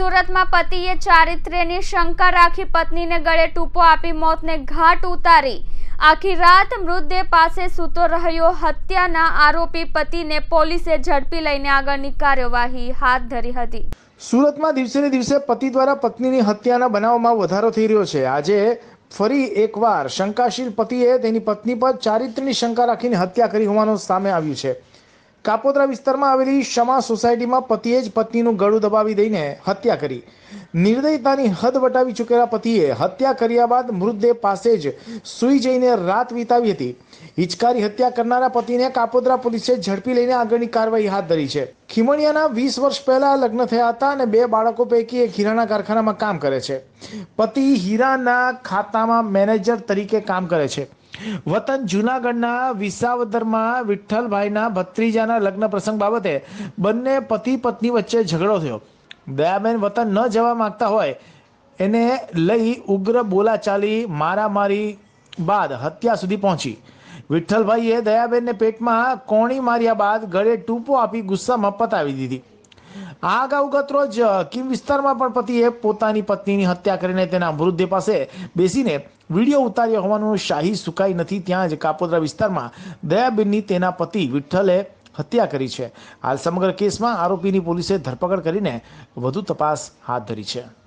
સુરતમાં પતિએ ચારિત્ર્યની શંકા રાખી પત્નીને ગળે ટૂંપો આપી મોતને ઘાટ ઉતારી. આખી રાત મૃતદેહ પાસે સૂતો રહ્યો. હત્યાના આરોપી પતિને પોલીસે ઝડપી લઈને આગળની કાર્યવાહી હાથ ધરી હતી. સુરતમાં દિવસે ને દિવસે પતિ દ્વારા પત્નીની હત્યાના બનાવમાં વધારો થઈ રહ્યો છે. આજે ફરી એકવાર શંકાશીલ પતિએ તેની પત્ની પર ચારિત્ર્યની શંકા રાખીને હત્યા કરી હોવાનું સામે આવ્યું છે. કાપોદ્રા વિસ્તારમાં આવેલી શમા સોસાયટીમાં પતિએ જ પત્નીનું ગળું દબાવી દઈને હત્યા કરી. નિર્દયતાની હદ વટાવી ચૂકેલા પતિએ હત્યા કર્યા બાદ મૃતદેહ પાસે જ સૂઈ જઈને રાત વિતાવી હતી. હિચકારી હત્યા કરનારા પતિને કાપોદ્રા પોલીસે ઝડપી લઈને આગળની કાર્યવાહી હાથ ધરી છે. ખીમણિયાના વીસ વર્ષ પહેલા લગ્ન થયા હતા અને બે બાળકો પૈકી એક હીરાના કારખાનામાં કામ કરે છે. પતિ હીરાના ખાતામાં મેનેજર તરીકે કામ કરે છે. વતન જુનાગઢના વિસાવદરમાં વિઠ્ઠલભાઈના ભત્રીજાના લગ્ન પ્રસંગ બાબતે બંને પતિ પત્ની વચ્ચે ઝઘડો થયો. દયાબેન વતન ન જવા માંગતા હોય એને લઈ ઉગ્ર બોલાચાલી, મારામારી બાદ હત્યા સુધી પહોંચી. વિઠ્ઠલભાઈએ દયાબેનને પેટમાં કોણી માર્યા બાદ ગળે ટૂંપો આપી ગુસ્સામાં પતાવી દીધી. આ અગાઉ ગત રોજ કિમ વિસ્તારમાં પણ પતિએ પોતાની પત્નીની હત્યા કરીને તેના મૃતદેહ પાસે બેસીને વીડિયો ઉતાર્યો હોવાનું શાહી સુકાઈ નથી. ત્યાં જ કાપોદ્રા વિસ્તારમાં દયાબેનની તેના પતિ વિઠ્ઠલે હત્યા કરી છે. હાલ સમગ્ર કેસમાં આરોપીની પોલીસે ધરપકડ કરીને વધુ તપાસ હાથ ધરી છે.